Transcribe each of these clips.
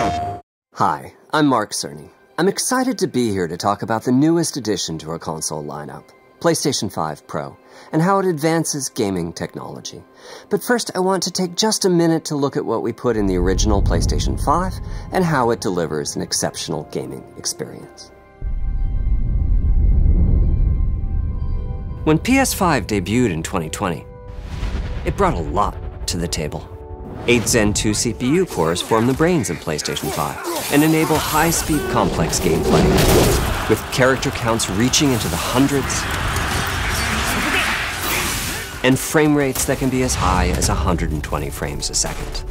Hi, I'm Mark Cerny. I'm excited to be here to talk about the newest addition to our console lineup, PlayStation 5 Pro, and how it advances gaming technology. But first, I want to take just a minute to look at what we put in the original PlayStation 5 and how it delivers an exceptional gaming experience. When PS5 debuted in 2020, it brought a lot to the table. Eight Zen 2 CPU cores form the brains of PlayStation 5 and enable high-speed complex gameplay, with character counts reaching into the hundreds and frame rates that can be as high as 120 frames a second.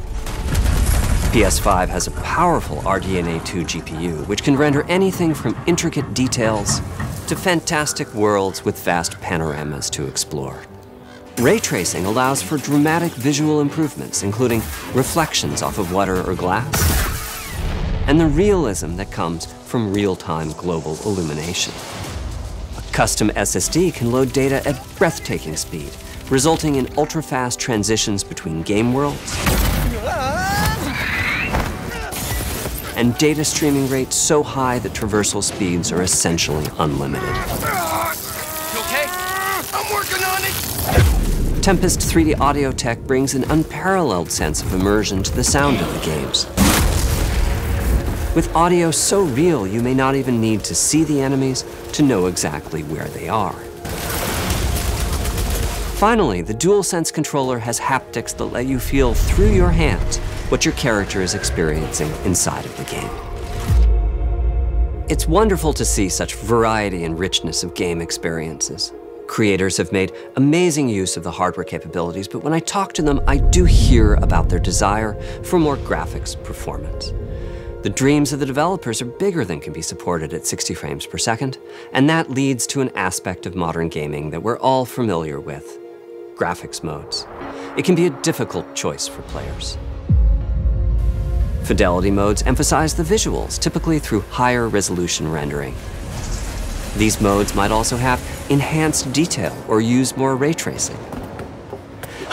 PS5 has a powerful RDNA 2 GPU, which can render anything from intricate details to fantastic worlds with vast panoramas to explore. Ray tracing allows for dramatic visual improvements, including reflections off of water or glass, and the realism that comes from real-time global illumination. A custom SSD can load data at breathtaking speed, resulting in ultra-fast transitions between game worlds, and data streaming rates so high that traversal speeds are essentially unlimited. You okay? I'm working on it! Tempest 3D audio tech brings an unparalleled sense of immersion to the sound of the games. With audio so real, you may not even need to see the enemies to know exactly where they are. Finally, the DualSense controller has haptics that let you feel through your hands what your character is experiencing inside of the game. It's wonderful to see such variety and richness of game experiences. Creators have made amazing use of the hardware capabilities, but when I talk to them, I do hear about their desire for more graphics performance. The dreams of the developers are bigger than can be supported at 60 frames per second, and that leads to an aspect of modern gaming that we're all familiar with graphics modes. It can be a difficult choice for players. Fidelity modes emphasize the visuals, typically through higher resolution rendering. These modes might also have enhanced detail or use more ray tracing.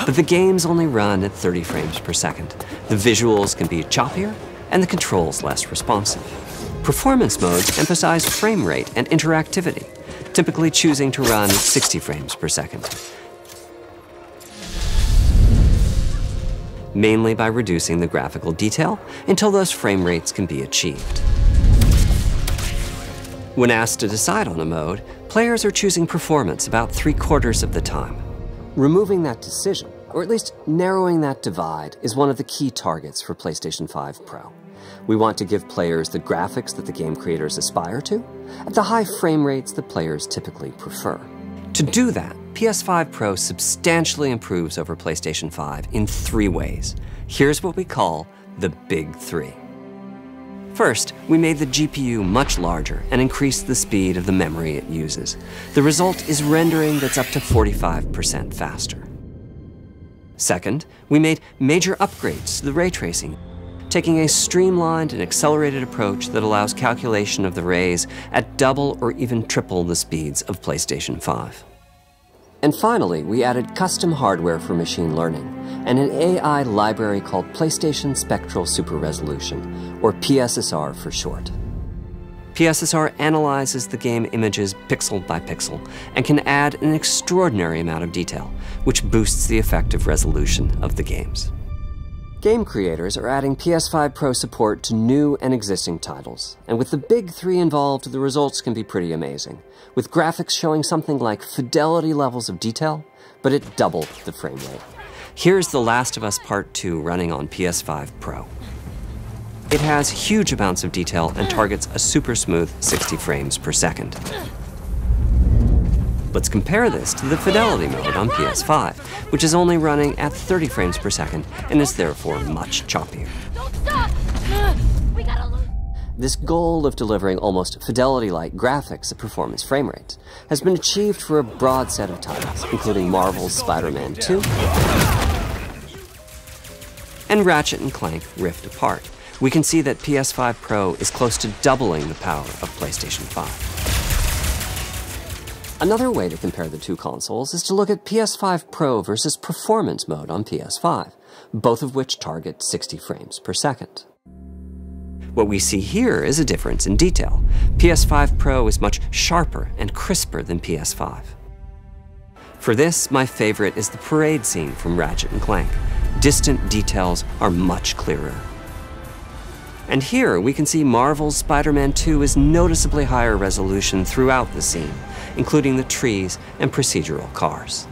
But the games only run at 30 frames per second. The visuals can be choppier and the controls less responsive. Performance modes emphasize frame rate and interactivity, typically choosing to run at 60 frames per second. mainly by reducing the graphical detail until those frame rates can be achieved. When asked to decide on a mode, players are choosing performance about three quarters of the time. Removing that decision, or at least narrowing that divide, is one of the key targets for PlayStation 5 Pro. We want to give players the graphics that the game creators aspire to, at the high frame rates that players typically prefer. To do that, PS5 Pro substantially improves over PlayStation 5 in three ways. Here's what we call the Big Three. First, we made the GPU much larger and increased the speed of the memory it uses. The result is rendering that's up to 45% faster. Second, we made major upgrades to the ray tracing, taking a streamlined and accelerated approach that allows calculation of the rays at double or even triple the speeds of PlayStation 5. And finally, we added custom hardware for machine learning and an AI library called PlayStation Spectral Super Resolution, or PSSR for short. PSSR analyzes the game images pixel by pixel and can add an extraordinary amount of detail, which boosts the effective resolution of the games. Game creators are adding PS5 Pro support to new and existing titles, and with the big three involved, the results can be pretty amazing, with graphics showing something like fidelity levels of detail, but at double the frame rate. Here's The Last of Us Part 2 running on PS5 Pro. It has huge amounts of detail and targets a super smooth 60 frames per second. Let's compare this to the fidelity mode on PS5, which is only running at 30 frames per second and is therefore much choppier. This goal of delivering almost fidelity-like graphics at performance frame rates has been achieved for a broad set of titles, including Marvel's Spider-Man 2 and Ratchet & Clank Rift Apart. We can see that PS5 Pro is close to doubling the power of PlayStation 5. Another way to compare the two consoles is to look at PS5 Pro versus Performance mode on PS5, both of which target 60 frames per second. What we see here is a difference in detail. PS5 Pro is much sharper and crisper than PS5. For this, my favorite is the parade scene from Ratchet & Clank. Distant details are much clearer. And here we can see Marvel's Spider-Man 2 is noticeably higher resolution throughout the scene, including the trees and procedural cars.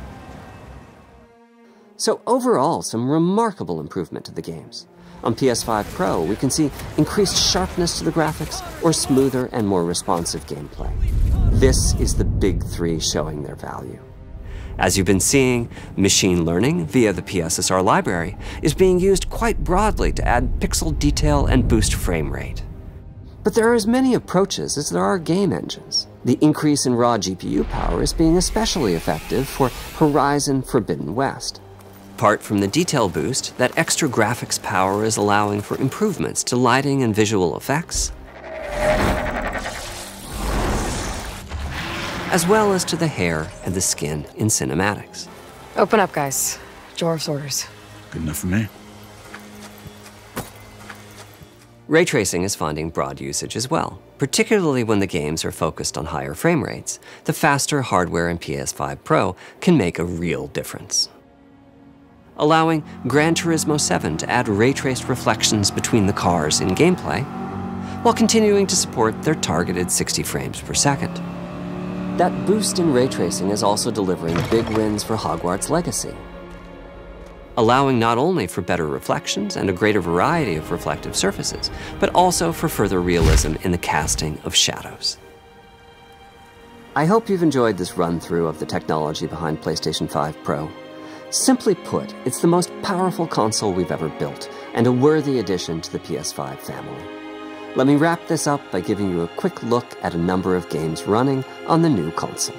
So overall, some remarkable improvement to the games. On PS5 Pro, we can see increased sharpness to the graphics or smoother and more responsive gameplay. This is the big three showing their value. As you've been seeing, machine learning via the PSSR library is being used quite broadly to add pixel detail and boost frame rate. But there are as many approaches as there are game engines. The increase in raw GPU power is being especially effective for Horizon Forbidden West. Apart from the detail boost, that extra graphics power is allowing for improvements to lighting and visual effects, as well as to the hair and the skin in cinematics. Open up, guys. Jorv's orders. Good enough for me. Ray tracing is finding broad usage as well, particularly when the games are focused on higher frame rates. The faster hardware in PS5 Pro can make a real difference. Allowing Gran Turismo 7 to add ray traced reflections between the cars in gameplay, while continuing to support their targeted 60 frames per second. That boost in ray tracing is also delivering big wins for Hogwarts Legacy, allowing not only for better reflections and a greater variety of reflective surfaces, but also for further realism in the casting of shadows. I hope you've enjoyed this run through of the technology behind PlayStation 5 Pro. Simply put, it's the most powerful console we've ever built, and a worthy addition to the PS5 family. Let me wrap this up by giving you a quick look at a number of games running on the new console.